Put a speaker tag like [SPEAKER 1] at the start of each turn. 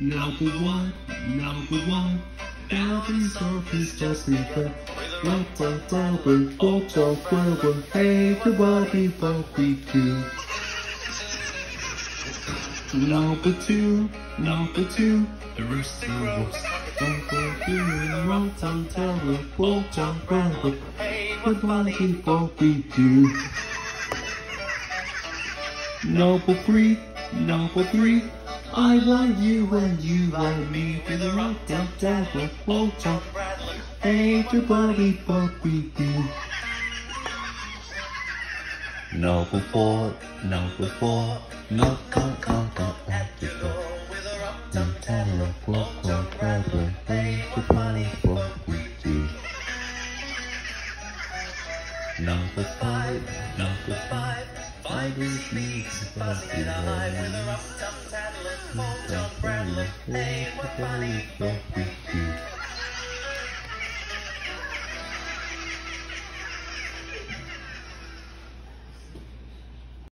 [SPEAKER 1] Number one, number one. Bobby's office just refer. Lots of flowers, lots of flowers. Hey, the Bobby Bobby too. Number two, number two. The rooster was number flowers, lots of flowers. Hey, the Bobby Bobby too. Number three, number three. I love you and you love me to the rock down devil, won't talk, hey, your body, Bobby boo. Number four, number four, knock, knock, knock, knock at the door. No terror, walk, walk, brother, hey, your body, Bobby boo. Number five, number five, five is me, Bobby, Bobby, Bobby, Bobby, Bobby,